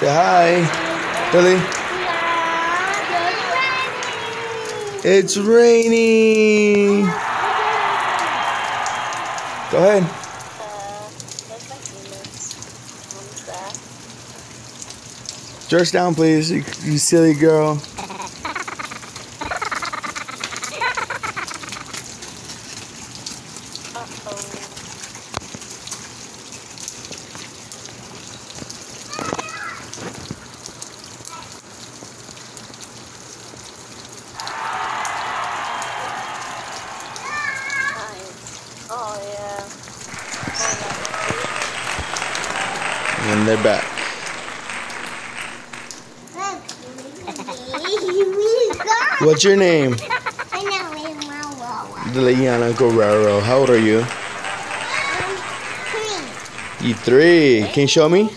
Say hi. Billy. It's raining. Go ahead. Dress down, please, you, you silly girl. Oh Oh, yeah. And they're back. What's your name? Lilianna Guerrero. How old are you? Three. You three. Can you show me?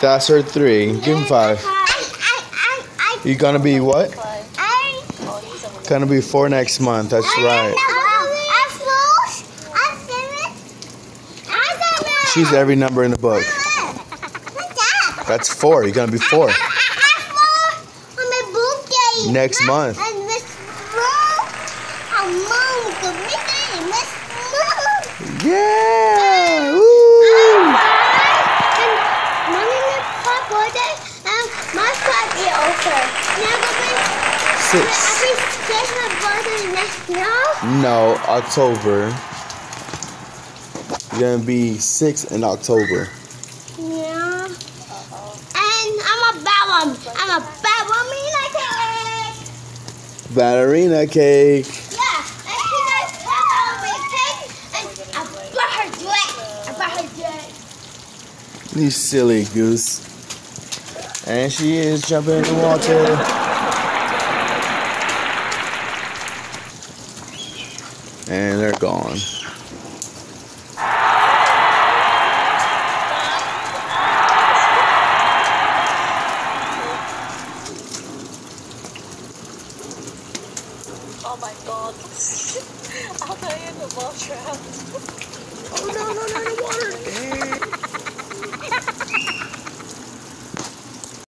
That's her three. Give him five. You gonna be what? Gonna be four next month. That's right. She's every number in the book. That's four. You're gonna be four. Next month. And Miss Mo, a mom, the Mickey, Miss Mo. Yeah. Woo. And mommy and pop birthday, and my five year also. Never been. Six. I think get her birthday next year. No, October. You're gonna be six in October. Yeah. And I'm a bad one. I'm a. Me like. Ballerina cake. Yeah. And she does have a cake. And I bought her dress. I bought her dress. You silly goose. And she is jumping in the water. And they're gone. Oh my god. I'll tell you in the ball trap. Oh no, no, no, the water. Dang.